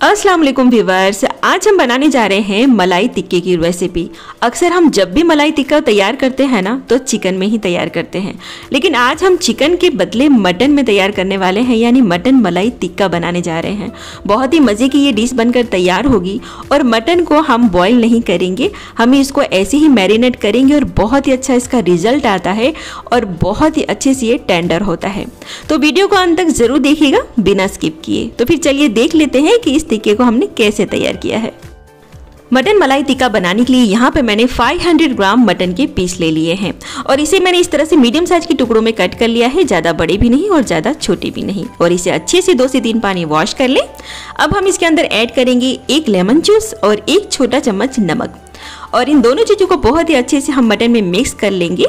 अस्सलाम वालेकुम व्यूवर्स आज हम बनाने जा रहे हैं मलाई टिक्के की रेसिपी अक्सर हम जब भी मलाई टिक्का तैयार करते हैं ना तो चिकन में ही तैयार करते हैं। लेकिन आज हम चिकन के बदले मटन में तैयार करने वाले हैं, यानी मटन मलाई टिक्का बनाने जा रहे हैं। बहुत ही मज़े की ये डिश बनकर तैयार होगी, और मटन को हम बॉयल नहीं करेंगे। हम इसको ऐसे ही मैरिनेट करेंगे, और बहुत ही अच्छा इसका रिज़ल्ट आता है, और बहुत ही अच्छे से ये टेंडर होता है। तो वीडियो को अंत तक ज़रूर देखिएगा, बिना स्किप किए। तो फिर चलिए देख लेते हैं कि इस टिक्के को हमने कैसे तैयार किया है? मटन मलाई टिक्का बनाने के लिए यहाँ पे मैंने 500 ग्राम मटन के पीस ले लिए हैं और इसे मैंने इस तरह से मीडियम साइज़ के टुकड़ों में कट कर लिया है, ज़्यादा बड़े भी नहीं और ज़्यादा छोटे भी नहीं। और इसे अच्छे से दो से तीन पानी वॉश कर लें। अब हम इसके अंदर ऐड करेंगे एक लेमन जूस और एक छोटा चम्मच नमक। और इन दोनों चीज़ों को बहुत ही अच्छे से हम मटन में मिक्स कर लेंगे।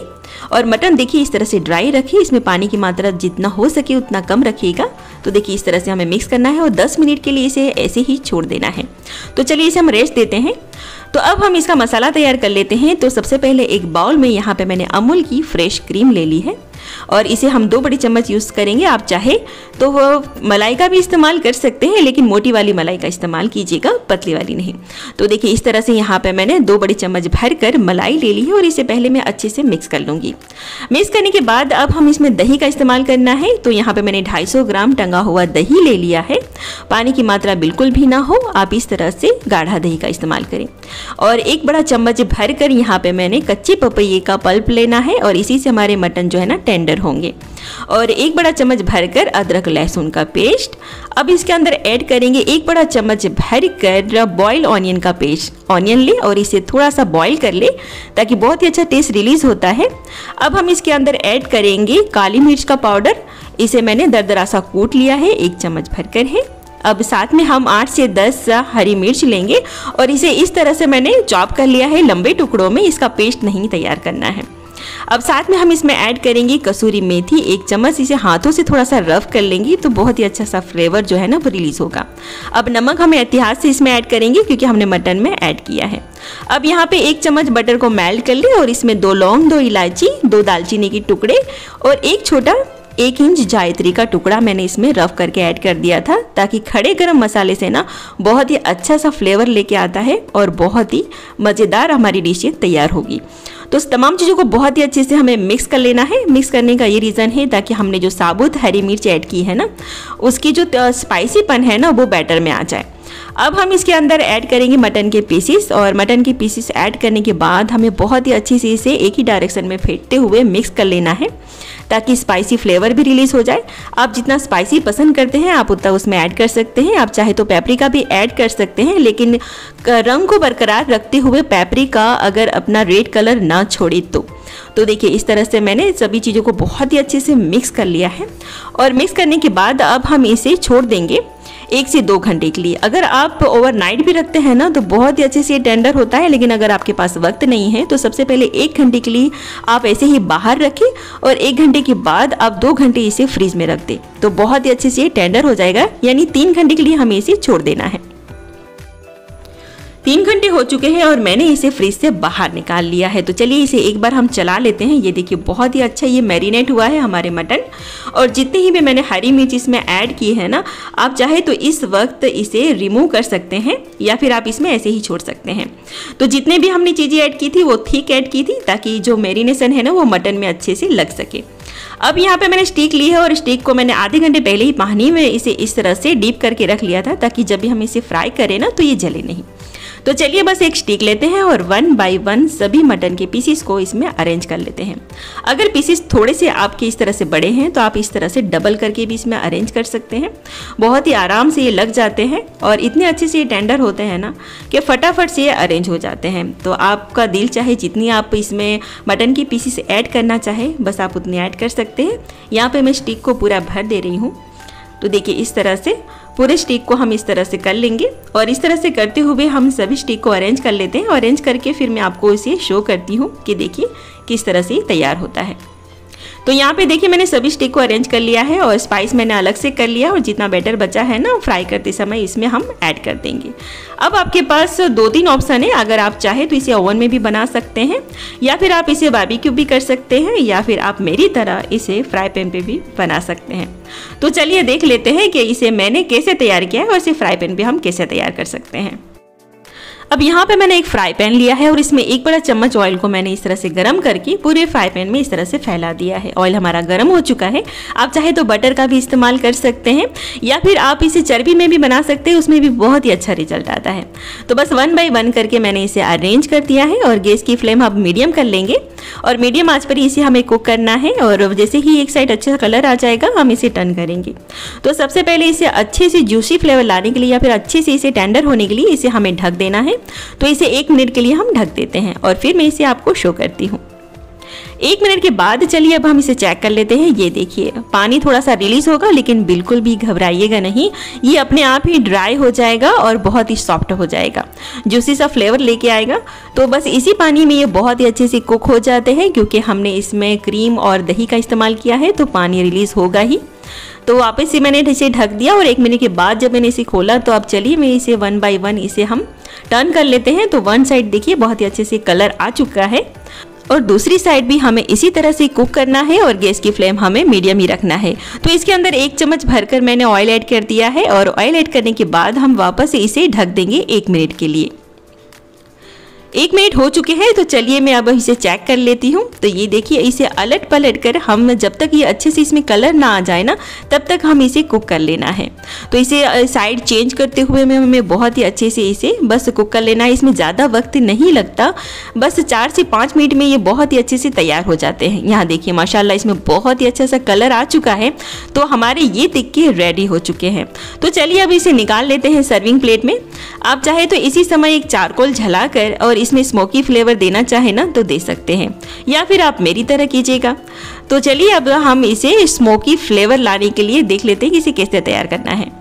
और मटन देखिए इस तरह से ड्राई रखिए, इसमें पानी की मात्रा जितना हो सके उतना कम रखिएगा। तो देखिए इस तरह से हमें मिक्स करना है और 10 मिनट के लिए इसे ऐसे ही छोड़ देना है। तो चलिए इसे हम रेस्ट देते हैं। तो अब हम इसका मसाला तैयार कर लेते हैं। तो सबसे पहले एक बाउल में यहाँ पे मैंने अमूल की फ्रेश क्रीम ले ली है। और इसे हम दो बड़ी चम्मच यूज़ करेंगे, आप चाहे तो मलाई का भी इस्तेमाल कर सकते हैं, लेकिन मोटी वाली मलाई का इस्तेमाल कीजिएगा, पतली वाली नहीं। तो देखिए, इस तरह से यहाँ पे मैंने दो बड़ी चम्मच भर कर मलाई ले ली है और इसे पहले मैं अच्छे से मिक्स कर लूँगी। मिक्स करने के बाद अब हम इसमें दही का इस्तेमाल करना है तो यहाँ पर मैंने ढाई ग्राम टंगा हुआ दही ले लिया है। पानी की मात्रा बिल्कुल भी ना हो, आप इस तरह से गाढ़ा दही का इस्तेमाल करें। और एक बड़ा चम्मच भर कर यहाँ पे मैंने कच्चे पपैये का पल्प लेना है और इसी से हमारे मटन जो है ना टेंडर होंगे। और एक बड़ा चम्मच भरकर अदरक लहसुन का पेस्ट। अब इसके अंदर ऐड करेंगे एक बड़ा चम्मच भरकर बॉयल ऑनियन का पेस्ट ऑनियन ले और इसे थोड़ा सा बॉईल कर ले, ताकि बहुत ही अच्छा टेस्ट रिलीज़ होता है। अब हम इसके अंदर ऐड करेंगे काली मिर्च का पाउडर इसे मैंने दरदरा सा कूट लिया है, एक चम्मच भरकर है। अब साथ में हम आठ से दस हरी मिर्च लेंगे और इसे इस तरह से मैंने चॉप कर लिया है, लंबे टुकड़ों में इसका पेस्ट नहीं तैयार करना है। अब साथ में हम इसमें ऐड करेंगे कसूरी मेथी। एक चम्मच इसे हाथों से थोड़ा सा रफ कर लेंगे तो बहुत ही अच्छा सा फ्लेवर जो है ना वो रिलीज़ होगा। अब नमक हम एहतियात से इसमें ऐड करेंगे क्योंकि हमने मटन में ऐड किया है। अब यहाँ पे एक चम्मच बटर को मेल्ट कर ले और इसमें दो लौंग, दो इलायची, दो दालचीनी के टुकड़े और एक छोटा एक इंच जायत्री का टुकड़ा मैंने इसमें रफ करके ऐड कर दिया था ताकि खड़े गरम मसाले से ना बहुत ही अच्छा सा फ्लेवर लेके आता है और बहुत ही मज़ेदार हमारी डिशें तैयार होगी। तो उस तमाम चीज़ों को बहुत ही अच्छे से हमें मिक्स कर लेना है। मिक्स करने का ये रीज़न है ताकि हमने जो साबुत हरी मिर्च ऐड की है ना, उसकी जो स्पाइसीपन है ना, वो बैटर में आ जाए। अब हम इसके अंदर ऐड करेंगे मटन के पीसीस और मटन के पीसीस ऐड करने के बाद हमें बहुत ही अच्छी से इसे एक ही डायरेक्शन में फेंटते हुए मिक्स कर लेना है, ताकि स्पाइसी फ्लेवर भी रिलीज़ हो जाए। आप जितना स्पाइसी पसंद करते हैं, आप उतना उसमें ऐड कर सकते हैं। आप चाहे तो पेपरिका भी ऐड कर सकते हैं, लेकिन रंग को बरकरार रखते हुए पेपरिका अगर अपना रेड कलर ना छोड़े तो। तो देखिए, इस तरह से मैंने सभी चीज़ों को बहुत ही अच्छे से मिक्स कर लिया है। और मिक्स करने के बाद अब हम इसे छोड़ देंगे। एक से दो घंटे के लिए। अगर आप ओवरनाइट भी रखते हैं ना तो बहुत ही अच्छे से ये टेंडर होता है, लेकिन अगर आपके पास वक्त नहीं है तो सबसे पहले एक घंटे के लिए आप ऐसे ही बाहर रखें और एक घंटे के बाद आप दो घंटे इसे फ्रिज में रख दें। तो बहुत ही अच्छे से ये टेंडर हो जाएगा, यानी तीन घंटे के लिए हमें इसे छोड़ देना है। तीन घंटे हो चुके हैं और मैंने इसे फ्रिज से बाहर निकाल लिया है। तो चलिए इसे एक बार हम चला लेते हैं। ये देखिए, बहुत ही अच्छा ये मैरिनेट हुआ है हमारे मटन। और जितने ही भी मैंने हरी मिर्च इसमें ऐड की है ना, आप चाहे तो इस वक्त इसे रिमूव कर सकते हैं या फिर आप इसमें ऐसे ही छोड़ सकते हैं। तो जितने भी हमने चीज़ें ऐड की थी, वो थिक ऐड की थी ताकि जो मेरीनेशन है ना, वो मटन में अच्छे से लग सके। अब यहाँ पे मैंने स्टिक ली है और स्टिक को मैंने आधे घंटे पहले ही पानी में इसे इस तरह से डीप करके रख लिया था ताकि जब भी हम इसे फ्राई करें ना तो ये जले नहीं। तो चलिए बस एक स्टिक लेते हैं और वन बाय वन सभी मटन के पीसीस को इसमें अरेंज कर लेते हैं। अगर पीसीस थोड़े से आपके इस तरह से बड़े हैं तो आप इस तरह से डबल करके भी इसमें अरेंज कर सकते हैं। बहुत ही आराम से ये लग जाते हैं और इतने अच्छे से ये टेंडर होते हैं ना कि फटाफट से ये अरेंज हो जाते हैं। तो आपका दिल चाहे जितनी आप इसमें मटन की पीसीस ऐड करना चाहे, बस आप उतनी ऐड कर सकते हैं। यहाँ पर मैं स्टिक को पूरा भर दे रही हूँ। तो देखिए इस तरह से पूरे स्टिक को हम इस तरह से कर लेंगे और इस तरह से करते हुए हम सभी स्टिक को अरेंज कर लेते हैं। अरेंज करके फिर मैं आपको इसे शो करती हूँ कि देखिए किस तरह से तैयार होता है। तो यहाँ पे देखिए मैंने सभी स्टिक को अरेंज कर लिया है और स्पाइस मैंने अलग से कर लिया और जितना बैटर बचा है ना फ्राई करते समय इसमें हम ऐड कर देंगे। अब आपके पास दो तीन ऑप्शन है, अगर आप चाहे तो इसे ओवन में भी बना सकते हैं, या फिर आप इसे बारबेक्यू भी कर सकते हैं, या फिर आप मेरी तरह इसे फ्राई पैन पे भी बना सकते हैं। तो चलिए देख लेते हैं कि इसे मैंने कैसे तैयार किया है और इसे फ्राई पैन पे हम कैसे तैयार कर सकते हैं। अब यहाँ पे मैंने एक फ्राई पैन लिया है और इसमें एक बड़ा चम्मच ऑयल को मैंने इस तरह से गर्म करके पूरे फ्राई पैन में इस तरह से फैला दिया है। ऑयल हमारा गर्म हो चुका है। आप चाहे तो बटर का भी इस्तेमाल कर सकते हैं या फिर आप इसे चर्बी में भी बना सकते हैं, उसमें भी बहुत ही अच्छा रिज़ल्ट आता है। तो बस वन बाई वन करके मैंने इसे अरेंज कर दिया है और गैस की फ्लेम आप मीडियम कर लेंगे। और मीडियम आँच पर ही इसे हमें कुक करना है और जैसे ही एक साइड अच्छा कलर आ जाएगा, हम इसे टर्न करेंगे। तो सबसे पहले इसे अच्छे से जूसी फ्लेवर लाने के लिए या फिर अच्छे से इसे टेंडर होने के लिए इसे हमें ढक देना है। तो इसे एक मिनट के लिए हम ढक देते हैं और फिर मैं इसे आपको शो करती हूँ। एक मिनट के बाद चलिए अब हम इसे चेक कर लेते हैं। ये देखिए, पानी थोड़ा सा रिलीज़ होगा, लेकिन बिल्कुल भी घबराइएगा नहीं। ये अपने आप ही ड्राई हो जाएगा और बहुत ही सॉफ्ट हो जाएगा। जूसी सा फ्लेवर लेके आएगा। तो बस इसी पानी में ये बहुत ही अच्छे से कुक हो जाते हैं, क्योंकि हमने इसमें क्रीम और दही का इस्तेमाल किया है तो पानी रिलीज़ होगा ही। तो वापस से मैंने इसे ढक दिया और एक मिनट के बाद जब मैंने इसे खोला तो अब चलिए मैं इसे वन बाय वन इसे हम टर्न कर लेते हैं। तो वन साइड देखिए, बहुत ही अच्छे से कलर आ चुका है। और दूसरी साइड भी हमें इसी तरह से कुक करना है और गैस की फ्लेम हमें मीडियम ही रखना है। तो इसके अंदर एक चम्मच भरकर मैंने ऑयल ऐड कर दिया है और ऑयल ऐड करने के बाद हम वापस इसे ढक देंगे एक मिनट के लिए। एक मिनट हो चुके हैं तो चलिए मैं अब इसे चेक कर लेती हूँ। तो ये देखिए, इसे अलट पलट कर हम जब तक ये अच्छे से इसमें कलर ना आ जाए ना, तब तक हम इसे कुक कर लेना है। तो इसे साइड चेंज करते हुए में हमें बहुत ही अच्छे से इसे बस कुक कर लेना है। इसमें ज़्यादा वक्त नहीं लगता, बस चार से पाँच मिनट में ये बहुत ही अच्छे से तैयार हो जाते हैं। यहाँ देखिए माशाला इसमें बहुत ही अच्छा सा कलर आ चुका है। तो हमारे ये टिक्के रेडी हो चुके हैं। तो चलिए अब इसे निकाल लेते हैं सर्विंग प्लेट में। आप चाहे तो इसी समय एक चारकोल झला कर और इसमें स्मोकी फ्लेवर देना चाहे ना तो दे सकते हैं। या फिर आप मेरी तरह कीजिएगा। तो चलिए अब हम इसे स्मोकी फ्लेवर लाने के लिए देख लेते हैं कि इसे कैसे तैयार करना है।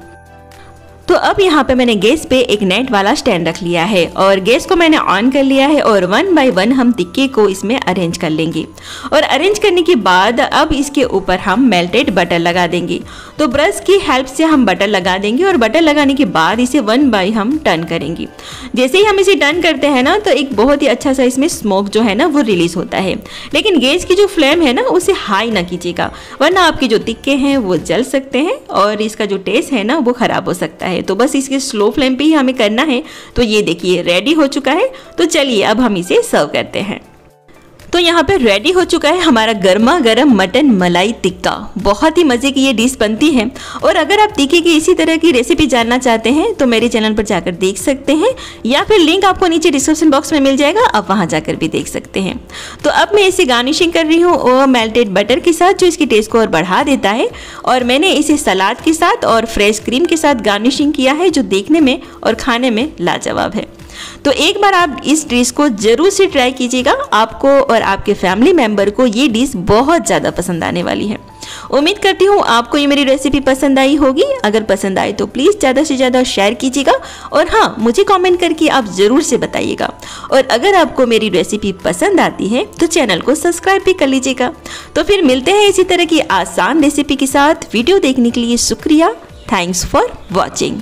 तो अब यहाँ पे मैंने गैस पे एक नेट वाला स्टैंड रख लिया है और गैस को मैंने ऑन कर लिया है और वन बाय वन हम टिक्के को इसमें अरेंज कर लेंगे। और अरेंज करने के बाद अब इसके ऊपर हम मेल्टेड बटर लगा देंगे। तो ब्रश की हेल्प से हम बटर लगा देंगे और बटर लगाने के बाद इसे वन बाई हम टर्न करेंगे। जैसे ही हम इसे टर्न करते हैं ना तो एक बहुत ही अच्छा सा इसमें स्मोक जो है ना, वो रिलीज़ होता है। लेकिन गैस की जो फ्लेम है ना, उसे हाई ना कीजिएगा, वरना आपके जो टिक्के हैं, वो जल सकते हैं और इसका जो टेस्ट है ना, वो खराब हो सकता है। है। तो बस इसके स्लो फ्लेम पे ही हमें करना है। तो ये देखिए रेडी हो चुका है। तो चलिए, अब हम इसे सर्व करते हैं। तो यहाँ पे रेडी हो चुका है हमारा गर्मा गर्म मटन मलाई टिक्का। बहुत ही मज़े की ये डिश बनती है। और अगर आप टिक्के की इसी तरह की रेसिपी जानना चाहते हैं तो मेरे चैनल पर जाकर देख सकते हैं, या फिर लिंक आपको नीचे डिस्क्रिप्शन बॉक्स में मिल जाएगा, आप वहाँ जाकर भी देख सकते हैं। तो अब मैं इसे गार्निशिंग कर रही हूँ मेल्टेड बटर के साथ, जो इसकी टेस्ट को और बढ़ा देता है, और मैंने इसे सलाद के साथ और फ्रेश क्रीम के साथ गार्निशिंग किया है, जो देखने में और खाने में लाजवाब है। तो एक बार आप इस डिश को ज़रूर से ट्राई कीजिएगा। आपको और आपके फैमिली मेंबर को ये डिश बहुत ज़्यादा पसंद आने वाली है। उम्मीद करती हूँ आपको ये मेरी रेसिपी पसंद आई होगी। अगर पसंद आए तो प्लीज़ ज़्यादा से ज़्यादा शेयर कीजिएगा। और हाँ मुझे कमेंट करके आप ज़रूर से बताइएगा। और अगर आपको मेरी रेसिपी पसंद आती है तो चैनल को सब्सक्राइब भी कर लीजिएगा। तो फिर मिलते हैं इसी तरह की आसान रेसिपी के साथ। वीडियो देखने के लिए शुक्रिया। Thanks for watching